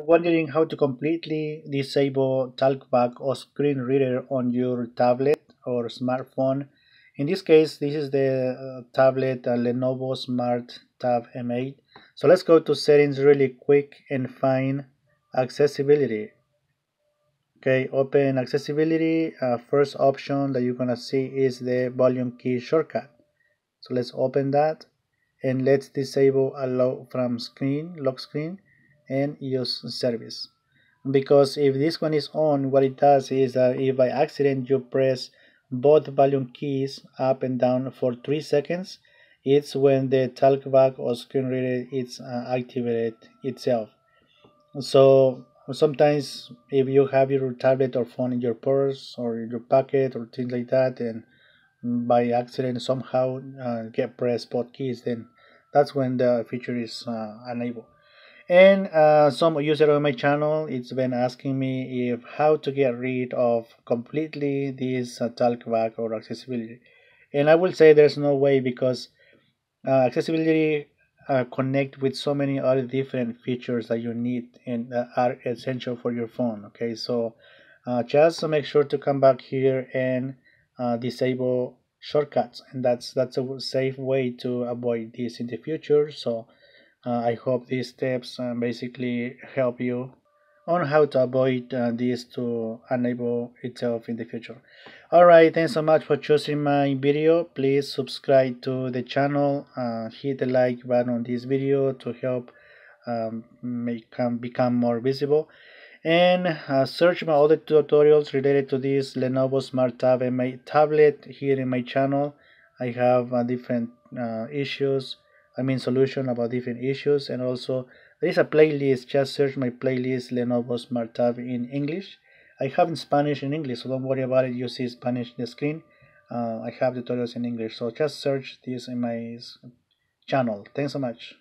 wondering how to completely disable talkback or screen reader on your tablet or smartphone. In this case this is the uh, tablet uh, Lenovo Smart Tab M8 so let's go to settings really quick and find accessibility. Okay open accessibility. Uh, first option that you're gonna see is the volume key shortcut. So let's open that and let's disable allow from screen lock screen and use service. Because if this one is on what it does is that if by accident you press both volume keys up and down for three seconds it's when the talkback or screen reader is uh, activated itself. So sometimes if you have your tablet or phone in your purse or your pocket or things like that and by accident somehow uh, get pressed both keys then that's when the feature is uh, unable and uh, some user on my channel it's been asking me if how to get rid of completely this uh, talkback or accessibility. And i will say there's no way because uh, accessibility uh, connect with so many other different features that you need and are essential for your phone okay? So uh, just make sure to come back here and uh, disable shortcuts. And that's that's a safe way to avoid this in the future. So uh, I hope these steps uh, basically help you on how to avoid uh, this to enable itself in the future. Alright, thanks so much for choosing my video. Please subscribe to the channel, uh, hit the like button on this video to help um, make become more visible. And uh, search my other tutorials related to this Lenovo Smart Tab and my tablet here in my channel. I have uh, different issues I mean solution about different issues. And also there is a playlist. Just search my playlist Lenovo Smart Tab in English. I have in Spanish and English so don't worry about it. You see Spanish in the screen. Uh, I have tutorials in English. So just search this in my channel. Thanks so much